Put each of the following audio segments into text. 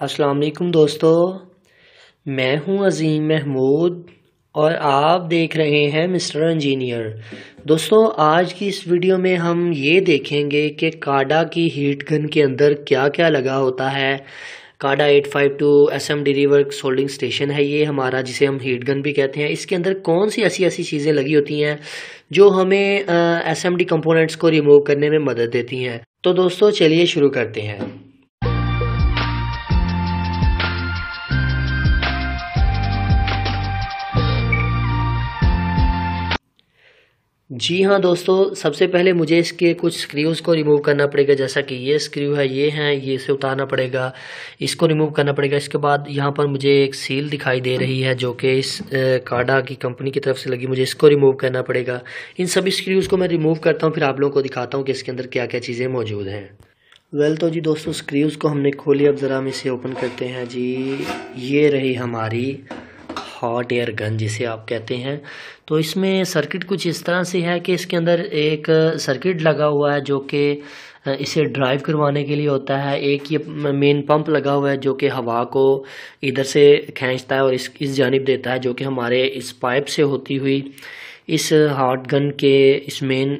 अस्सलाम वालेकुम दोस्तों। मैं हूँ अजीम महमूद और आप देख रहे हैं मिस्टर इंजीनियर। दोस्तों, आज की इस वीडियो में हम ये देखेंगे कि काडा की हीट गन के अंदर क्या क्या लगा होता है। काडा 852 एस एम डी स्टेशन है ये हमारा, जिसे हम हीट गन भी कहते हैं। इसके अंदर कौन सी ऐसी ऐसी चीज़ें लगी होती हैं, जो हमें एस एम डी कंपोनेंट्स को रिमूव करने में मदद देती हैं। तो दोस्तों, चलिए शुरू करते हैं। जी हाँ दोस्तों, सबसे पहले मुझे इसके कुछ स्क्रूज़ को रिमूव करना पड़ेगा, जैसा कि ये स्क्रू है, ये हैं, ये इसे उतारना पड़ेगा, इसको रिमूव करना पड़ेगा। इसके बाद यहाँ पर मुझे एक सील दिखाई दे रही है, जो कि इस काडा की कंपनी की तरफ़ से लगी, मुझे इसको रिमूव करना पड़ेगा। इन सभी स्क्रूज़ को मैं रिमूव करता हूँ, फिर आप लोगों को दिखाता हूँ कि इसके अंदर क्या क्या चीज़ें मौजूद हैं। वेल तो जी दोस्तों स्क्रूज़ को हमने खोली अब ज़रा हम इसे ओपन करते हैं। जी, ये रही हमारी हॉट एयर गन जिसे आप कहते हैं। तो इसमें सर्किट कुछ इस तरह से है कि इसके अंदर एक सर्किट लगा हुआ है जो कि इसे ड्राइव करवाने के लिए होता है। एक ये मेन पंप लगा हुआ है जो कि हवा को इधर से खींचता है और इस इस जानब देता है जो कि हमारे इस पाइप से होती हुई इस हार्ट गन के, इस मेन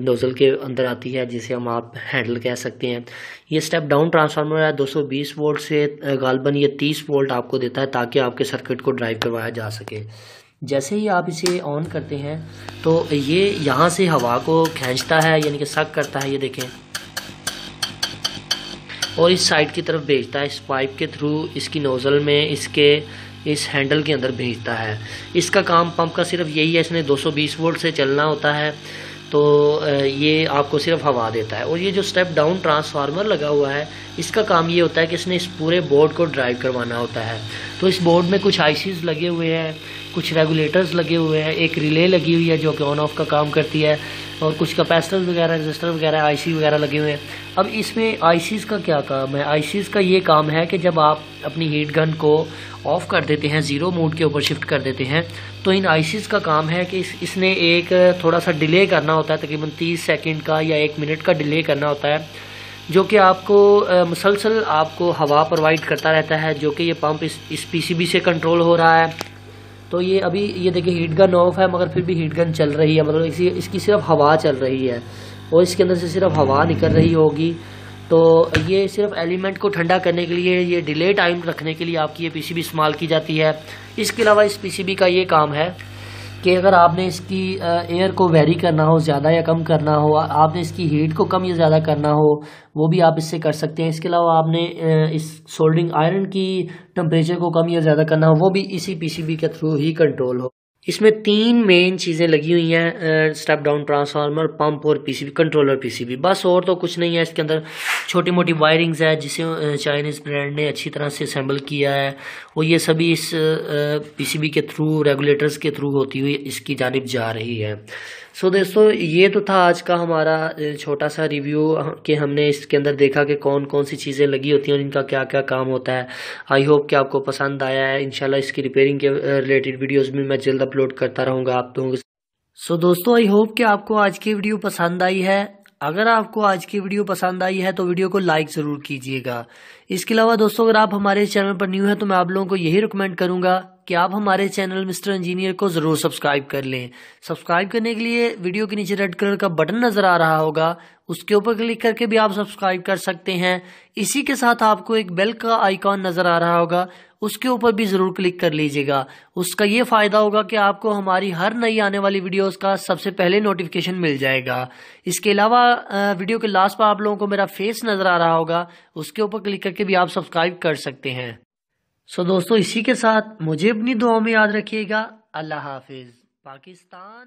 नोज़ल के अंदर आती है, जिसे हम आप हैंडल कह सकते हैं। ये स्टेप डाउन ट्रांसफार्मर है 220 वोल्ट से गालबन ये 30 वोल्ट आपको देता है, ताकि आपके सर्किट को ड्राइव करवाया जा सके। जैसे ही आप इसे ऑन करते हैं तो ये यहाँ से हवा को खींचता है, यानी कि सक करता है, ये देखें। और इस साइड की तरफ़ भेजता है, इस पाइप के थ्रू इसकी नोज़ल में इसके इस हैंडल के अंदर भेजता है। इसका काम पंप का सिर्फ़ यही है, इसने 220 वोल्ट से चलना होता है तो ये आपको सिर्फ़ हवा देता है। और ये जो स्टेप डाउन ट्रांसफार्मर लगा हुआ है, इसका काम ये होता है कि इसने इस पूरे बोर्ड को ड्राइव करवाना होता है। तो इस बोर्ड में कुछ आईसीज लगे हुए हैं, कुछ रेगुलेटर्स लगे हुए हैं, एक रिले लगी हुई है जो कि ऑन ऑफ़ का काम करती है, और कुछ कैपेसिटर्स वगैरह रजिस्टर वगैरह आईसी वगैरह लगे हुए हैं। अब इसमें आईसीज का क्या काम है? आईसीज का ये काम है कि जब आप अपनी हीट गन को ऑफ़ कर देते हैं ज़ीरो मोड के ऊपर शिफ्ट कर देते हैं तो इन आईसीस का काम है कि इस, इसने एक थोड़ा सा डिले करना होता है तकरीबन तीस सेकेंड का या एक मिनट का डिले करना होता है जो कि आपको मुसलसल आपको हवा प्रोवाइड करता रहता है जो कि ये पंप इस इस पीसीबी से कंट्रोल हो रहा है। तो ये अभी ये देखिए हीट गन ऑफ़ है मगर फिर भी हीट गन चल रही है मतलब इसी इसकी सिर्फ़ हवा चल रही है। और इसके अंदर से सिर्फ़ हवा निकल रही होगी। तो ये सिर्फ़ एलिमेंट को ठंडा करने के लिए, ये डिले टाइम रखने के लिए आपकी ये पीसीबी इस्तेमाल की जाती है। इसके अलावा इस पीसीबी का ये काम है कि अगर आपने इसकी एयर को वेरी करना हो, ज़्यादा या कम करना हो, आपने इसकी हीट को कम या ज़्यादा करना हो, वो भी आप इससे कर सकते हैं। इसके अलावा आपने इस सोल्डिंग आयरन की टेम्परेचर को कम या ज़्यादा करना हो, वो भी इसी पीसीबी के थ्रू ही कंट्रोल हो। इसमें तीन मेन चीज़ें लगी हुई हैं स्टेप डाउन ट्रांसफार्मर पंप और पीसीबी कंट्रोलर पीसीबी बस और तो कुछ नहीं है, इसके अंदर छोटी मोटी वायरिंग्स है, जिसे चाइनीज़ ब्रांड ने अच्छी तरह से असेंबल किया है। और ये सभी इस पीसीबी के थ्रू रेगुलेटर्स के थ्रू होती हुई इसकी जानब जा रही है। सो so, दोस्तों ये तो था आज का हमारा छोटा सा रिव्यू कि हमने इसके अंदर देखा कि कौन कौन सी चीज़ें लगी होती हैं और इनका क्या क्या काम होता है। आई होप कि आपको पसंद आया है। इंशाल्लाह इसकी रिपेयरिंग के रिलेटेड वीडियोस भी मैं जल्द अपलोड करता रहूँगा आप लोगों के सो दोस्तों आई होप कि आपको आज की वीडियो पसंद आई है। अगर आपको आज की वीडियो पसंद आई है तो वीडियो को लाइक ज़रूर कीजिएगा। इसके अलावा दोस्तों अगर आप हमारे चैनल पर न्यू है तो मैं आप लोगों को यही रिकमेंड करूँगा कि आप हमारे चैनल मिस्टर इंजीनियर को ज़रूर सब्सक्राइब कर लें। सब्सक्राइब करने के लिए वीडियो के नीचे रेड कलर का बटन नज़र आ रहा होगा। उसके ऊपर क्लिक करके भी आप सब्सक्राइब कर सकते हैं। इसी के साथ आपको एक बेल का आइकॉन नज़र आ रहा होगा। उसके ऊपर भी ज़रूर क्लिक कर लीजिएगा। उसका ये फ़ायदा होगा कि आपको हमारी हर नई आने वाली वीडियोस का सबसे पहले नोटिफिकेशन मिल जाएगा। इसके अलावा वीडियो के लास्ट पर आप लोगों को मेरा फेस नज़र आ रहा होगा। उसके ऊपर क्लिक करके भी आप सब्सक्राइब कर सकते हैं। सो दोस्तों इसी के साथ मुझे अपनी दुआओं में याद रखिएगा। अल्लाह हाफिज़। पाकिस्तान